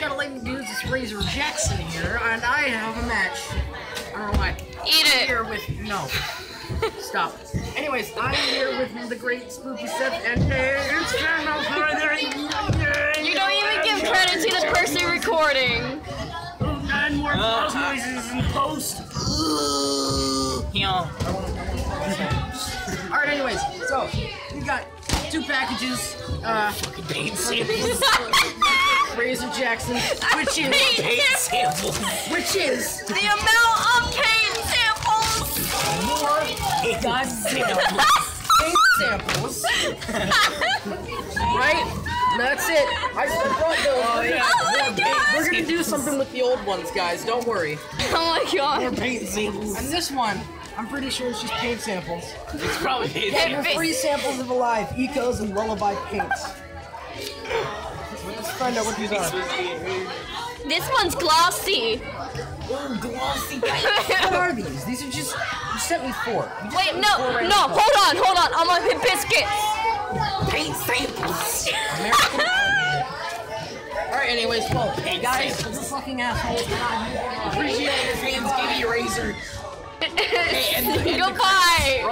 gotta ladies dudes, it's Razor Jackson here, and I have a match. I don't know why. Eat it. Here with no. Stop. Anyways, I'm here with the great Spooky Seth, and uh, it's time out for their You don't even give credit to the person recording. nine more pause noises in post. Yeah. Alright, anyways, so we got two packages. Uh, Paint samples. Razor Jackson, which is Paint samples. which is The amount of paint samples. more Goddamn. paint samples. right? That's it. I brought those. Oh, yeah. Oh my god. We're gonna do something with the old ones, guys. Don't worry. Oh my god. Paint samples. And this one, I'm pretty sure it's just paint samples. It's probably paint Yeah, samples. but- Free samples of Alive, Ecos, and Lullaby paints. Let's find out what these are. This one's glossy. Oh, glossy What are these? These are just. You sent me four. Wait, no, four random no, hold on, hold on. I'm on Biscuits. paint samples. Alright, anyways, well, Paint guys, it's a fucking asshole. Appreciate it, fans. Give me a razor. and- and the- Goodbye.